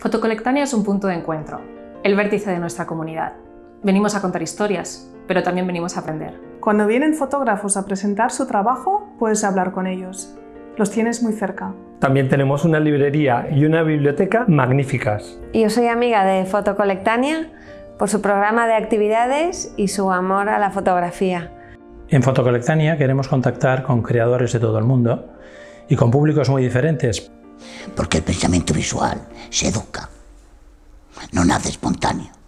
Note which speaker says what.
Speaker 1: Fotocolectania es un punto de encuentro, el vértice de nuestra comunidad. Venimos a contar historias, pero también venimos a aprender.
Speaker 2: Cuando vienen fotógrafos a presentar su trabajo, puedes hablar con ellos. Los tienes muy cerca.
Speaker 3: También tenemos una librería y una biblioteca magníficas.
Speaker 4: Yo soy amiga de Fotocolectania por su programa de actividades y su amor a la fotografía.
Speaker 5: En Fotocolectania queremos contactar con creadores de todo el mundo y con públicos muy diferentes.
Speaker 6: Porque el pensamiento visual se educa, no nace espontáneo.